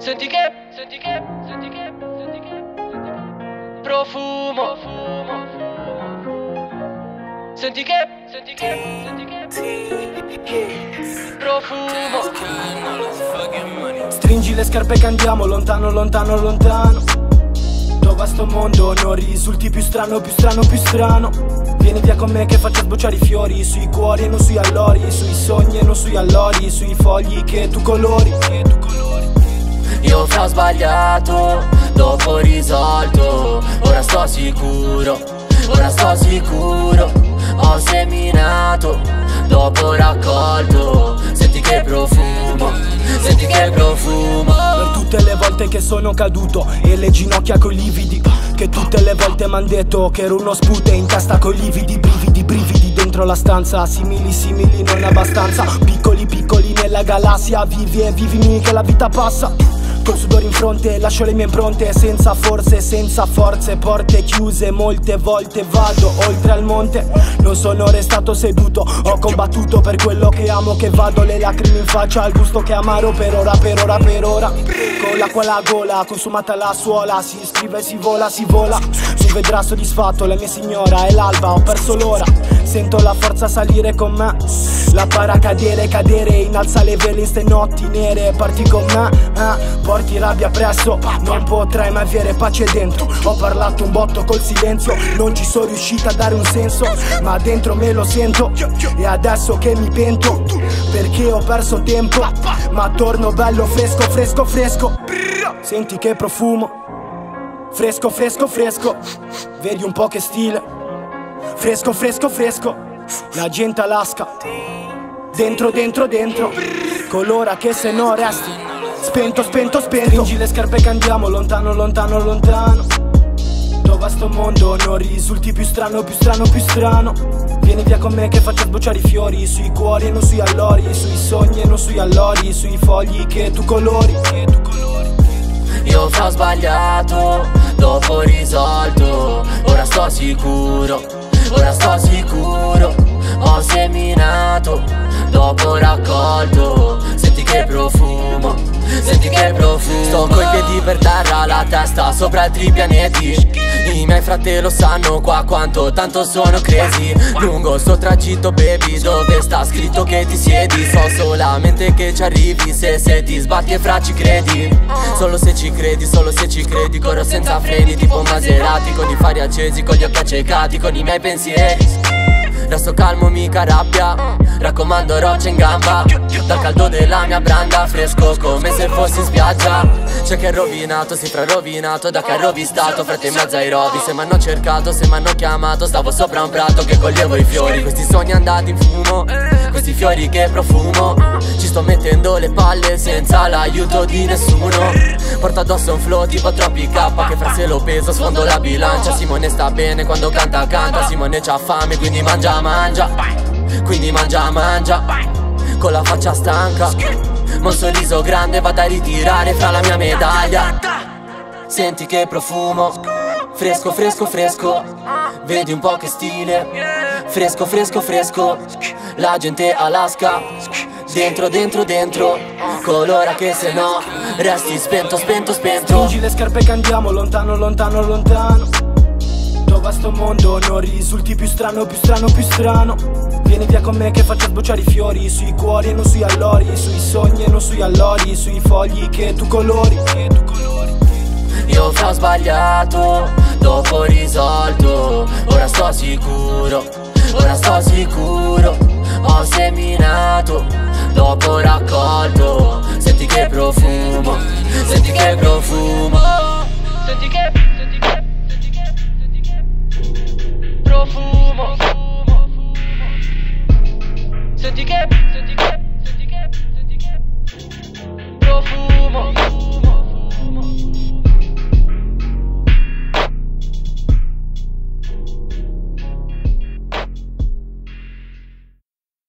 Senti che, senti che, senti che, senti che. Profumo, profumo. Senti che, senti che, senti che. Profumo. Stringi le scarpe che andiamo lontano, lontano, lontano Dove sto mondo non risulti più strano, più strano, più strano Vieni via con me che faccio sbocciare i fiori Sui cuori e non sui allori Sui sogni e non sui allori Sui fogli che tu colori, che tu colori Io ho sbagliato, dopo risolto. Ora sto sicuro, ora sto sicuro. Ho seminato, dopo raccolto. Senti che profumo, senti che profumo. Per tutte le volte che sono caduto E le ginocchia coi lividi Che tutte le volte m'han detto Che ero uno spute in testa coi lividi Brividi, brividi dentro la stanza. Simili, simili, non abbastanza. Piccoli, piccoli nella galassia Vivi e vivimi che la vita passa Col sudore in fronte lascio le mie impronte Senza forze, senza forze Porte chiuse molte volte Vado oltre al monte. Non sono restato seduto Ho combattuto per quello che amo Che vado le lacrime in faccia Al gusto che amaro per ora, per ora, per ora. Con l'acqua alla gola Consumata la suola Si scrive, si vola, si vola. Si vedrà soddisfatto La mia signora è l'alba Ho perso l'ora. Sento la forza salire con me La para cadere, cadere Innalza le vele in ste notti nere. Parti con me, eh Porti rabbia presso. Non potrai mai avere pace dentro. Ho parlato un botto col silenzio. Non ci sono riuscita a dare un senso Ma dentro me lo sento. E adesso che mi pento Perché ho perso tempo. Ma torno bello fresco, fresco, fresco. Senti che profumo. Fresco, fresco, fresco. Vedi un po' che stile. Fresco, fresco, fresco. La gente alasca Dentro, dentro, dentro. Colora che se no resti Spento, spento, spento. Stringi le scarpe che andiamo lontano, lontano, lontano. Dove sto mondo non risulti più strano, più strano, più strano. Vieni via con me che faccio sbocciare i fiori Sui cuori e non sui allori Sui sogni e non sui allori Sui fogli che tu colori, che tu colori. Io ho sbagliato, dopo risolto. Ora sto sicuro, ora sto sicuro. Ho seminato, dopo raccolto che profumo, senti che profumo. Sto coi piedi per terra, la testa sopra altri pianeti I miei fratelli lo sanno qua quanto tanto sono crazy. Lungo sto tragitto baby dove sta scritto che ti siedi? So solamente che ci arrivi se, se ti sbatti e fra ci credi. Solo se ci credi, solo se ci credi Corro senza freni tipo Maserati Con i fari accesi, con gli occhi accecati Con i miei pensieri. Resto calmo, mica rabbia Raccomando roccia in gamba. Dal caldo della mia branda Fresco come se fossi in spiaggia. C'è che è rovinato, si fra rovinato Da che è rovistato, frate in mezzo ai rovi. Se m'hanno cercato, se m'hanno chiamato Stavo sopra un prato che coglievo i fiori. Questi sogni andati in fumo Questi fiori che profumo. Ci sto mettendo le palle senza l'aiuto di nessuno. Porto addosso un flow tipo troppi K Che fra se lo peso sfondo la bilancia. Simone sta bene quando canta canta. Simone c'ha fame quindi mangia mangia Quindi mangia mangia. Con la faccia stanca. Ma un sorriso grande vado a ritirare fra la mia medaglia. Senti che profumo. Fresco fresco fresco. Vedi un po' che stile. Fresco fresco fresco. La gente Alaska. Dentro dentro dentro. Colora che se no. Resti spento spento spento. Stringi le scarpe che andiamo lontano, lontano, lontano dove a sto mondo non risulti più strano, più strano, più strano. Vieni via con me che faccio sbocciare i fiori Sui cuori e non sui allori Sui sogni e non sui allori Sui fogli che tu colori, che tu colori. Io fra sbagliato, dopo risolto. Ora sto sicuro, ora sto sicuro. Ho seminato, dopo raccolto.